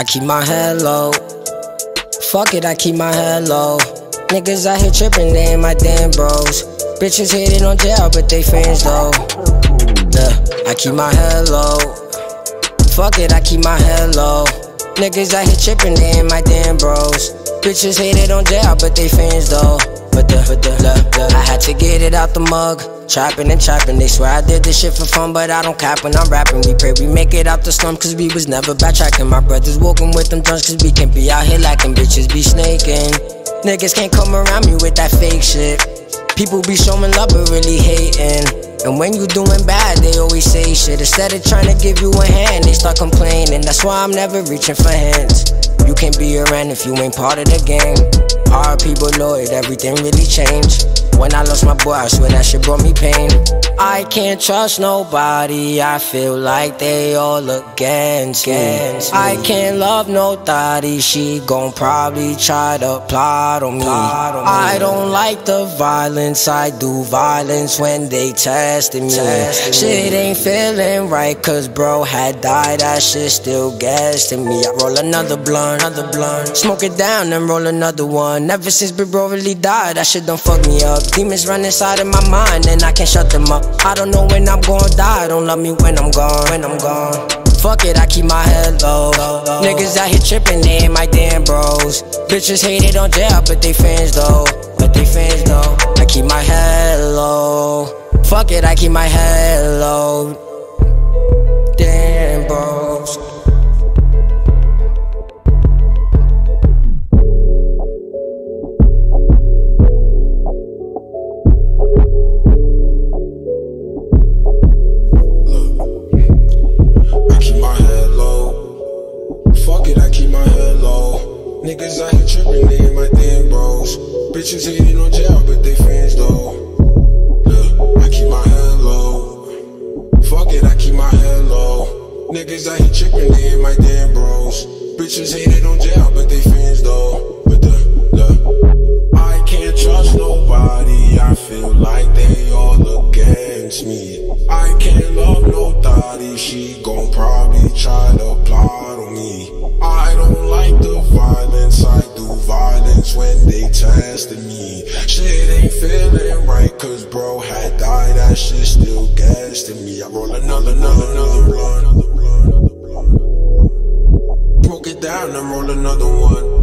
I keep my head low. Fuck it, I keep my head low. Niggas out here tripping, they ain't my damn bros. Bitches hating on Jayr, but they fans though. Yeah, I keep my head low. Fuck it, I keep my head low. Niggas out here tripping, they ain't my damn bros. Bitches hated on Jayr, but they fans though. But the, but the, the, to get it out the mug. Trapping and trapping, they swear I did this shit for fun, but I don't cap when I'm rapping. We pray we make it out the slum, cause we was never backtracking. My brothers walking with them drums, cause we can't be out here lacking. Bitches be snaking. Niggas can't come around me with that fake shit. People be showing love, but really hating. And when you doing bad, they always say shit. Instead of trying to give you a hand, they start complaining. That's why I'm never reaching for hands. You can't be around if you ain't part of the. Our people Lloyd, everything really changed. When I lost my boy, I swear that shit brought me pain. I can't trust nobody, I feel like they all against me. I can't love nobody, she gon' probably try to plot on me. I don't like the violence, I do violence when they testing me. Shit ain't feeling right, cause bro had died, that shit still to me. I roll another blunt, another blunt, smoke it down, and roll another one. Ever since Big Bro really died, that shit don't fuck me up. Demons run inside of my mind and I can't shut them up. I don't know when I'm gonna die, don't love me when I'm gone, when I'm gone. Fuck it, I keep my head low. Niggas out here tripping, they ain't my damn bros. Bitches hated on Jayr, but they fans though. But they fans though. I keep my head low. Fuck it, I keep my head low. Bitches hating on Jayr, but they fans though. Yeah, I keep my head low. Fuck it, I keep my head low. Niggas out here tripping, they ain't my damn bros. Bitches hated on Jayr, but they fans though. But the, the, I can't trust nobody. I feel like they all against me. I can't love nobody. She gon' probably try to plot testing me. Shit ain't feeling right, cause bro had died. That shit still gets to me. I roll another, another, another blunt. Broke it down and roll another one.